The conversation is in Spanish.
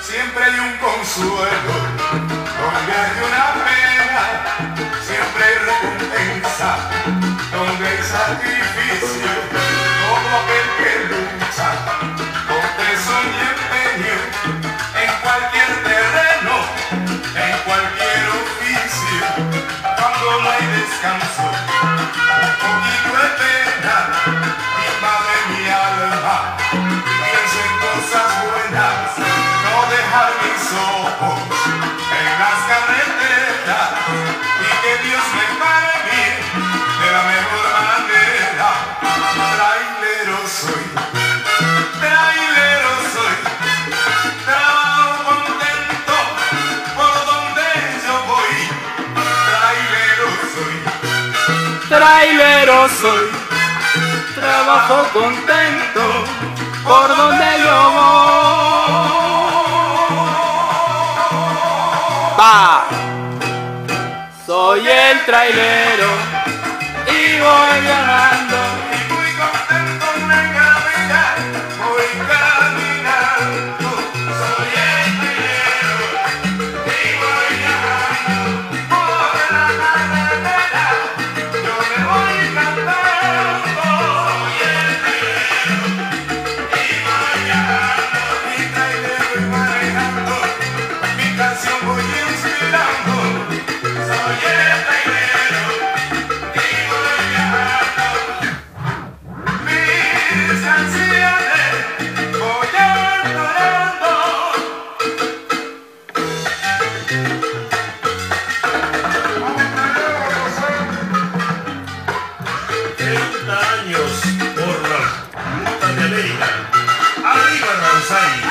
Siempre hay un consuelo, donde hay una pena, siempre hay recompensa, donde hay sacrificio, todo aquel que lucha, con tesón y empeño, en cualquier terreno, en cualquier oficio, cuando no hay descanso, mis ojos en las carreteras, y que Dios me pare bien de la mejor manera, trailero soy, trailero soy, trabajo contento por donde yo voy, trailero soy. Trailero soy, trabajo contento por donde yo voy. Soy el trailero. por la Ruta de América. ¡Arriba, Ramsay!